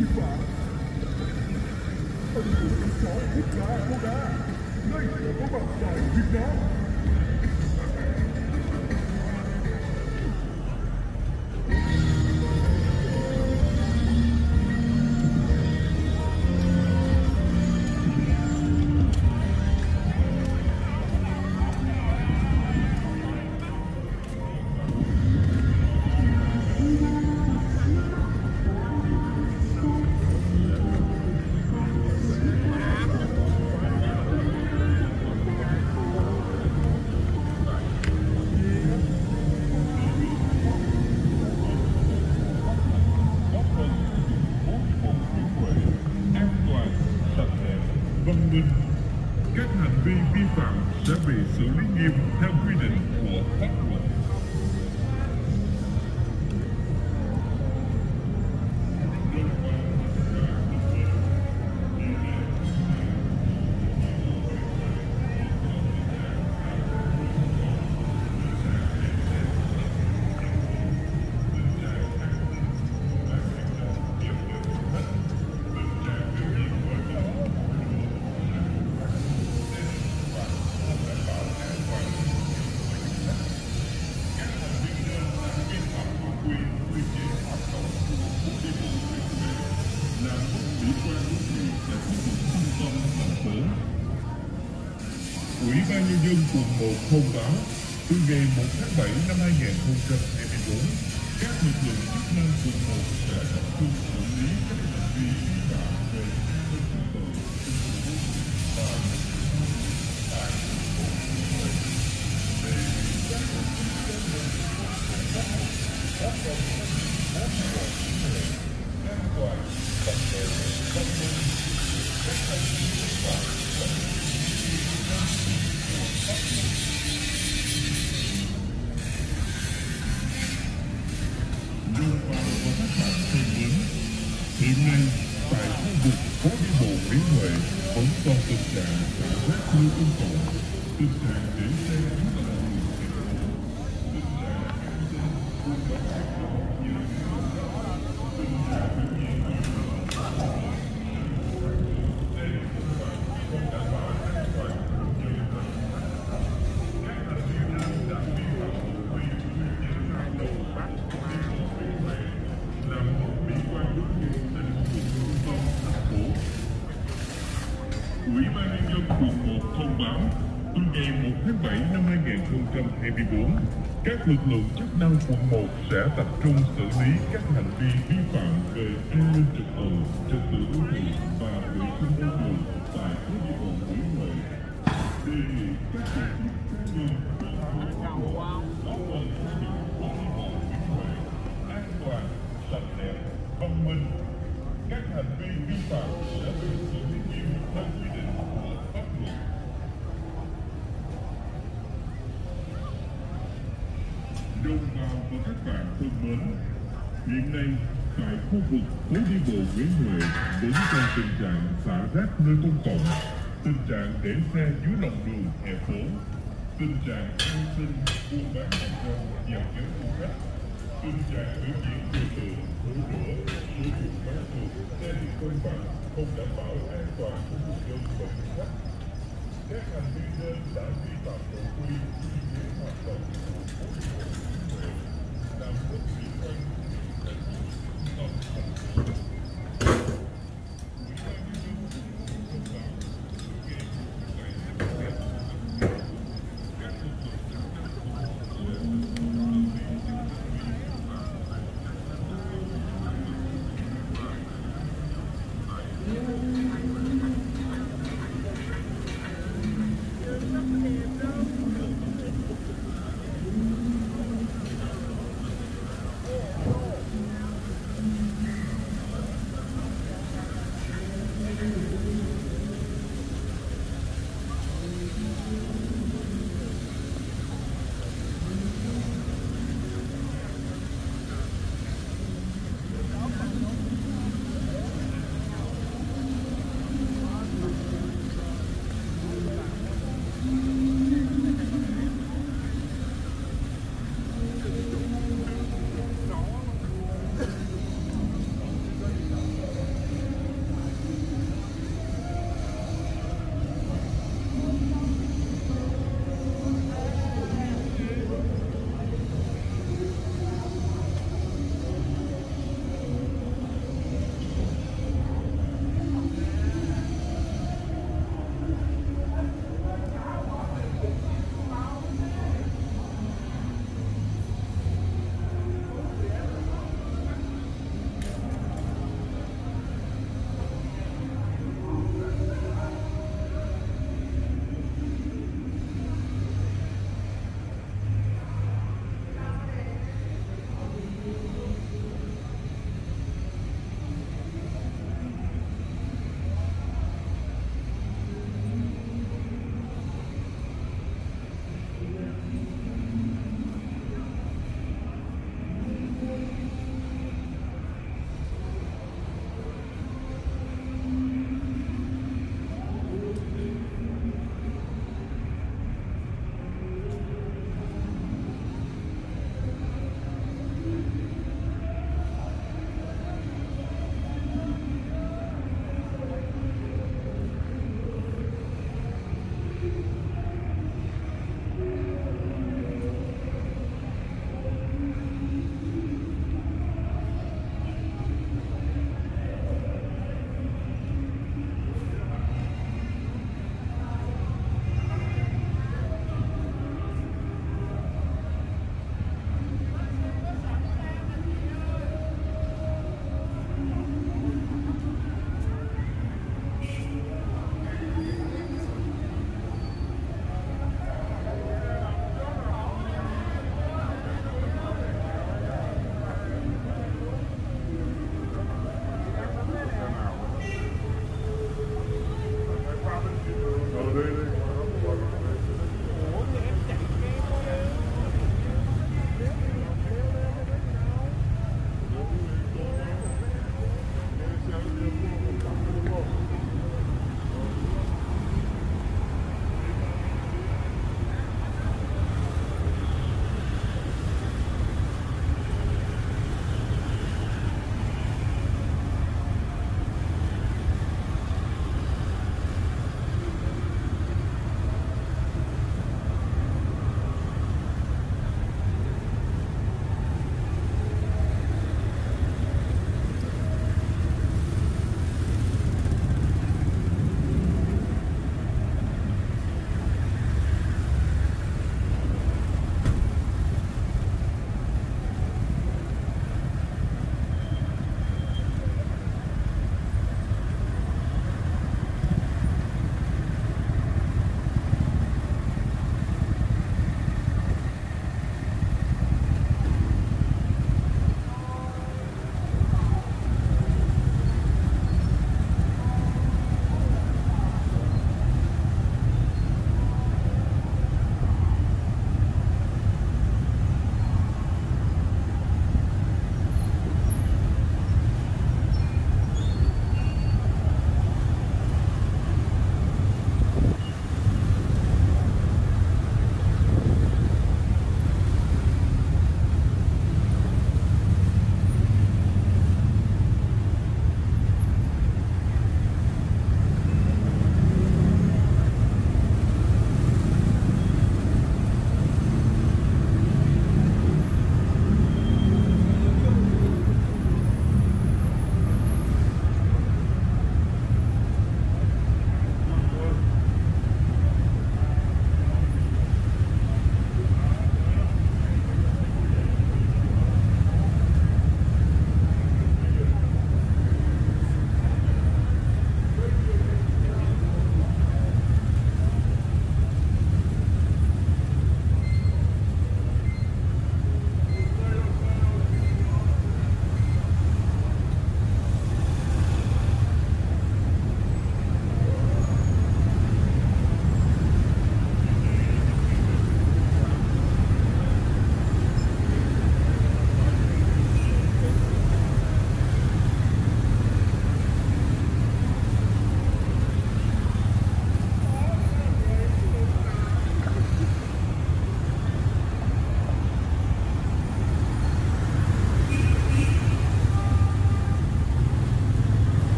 ดีกว่าต้องอยู่ในสองทุกกางพวกนะได้เจอพวกแบบใหญ่จริงนะ xử lý nghiêm theo quy định của pháp luật. 2024, các lực lượng chức năng quận 1 sẽ tập trung xử lý các hành vi vi phạm về an ninh trật tự, trật tự đô thị và vệ sinh môi trường tại các địa bàn quận Huệ. Đề nghị các tổ chức cá nhân mến, hiện nay tại khu vực phố đi bộ Nguyễn Huệ vẫn còn tình trạng xả rác nơi công cộng, tình trạng để xe dưới lòng đường hè phố, tình trạng ăn xin buôn bán hàng rong dàn kéo du khách, tình trạng biểu diễn trừ tượng, hữu rửa, sử dụng bán thường, xe đi không bằng, không đảm bảo an toàn của người dân và du khách. Các hành vi trên đã vi phạm nội quy quy chế hoạt động của phố đi bộ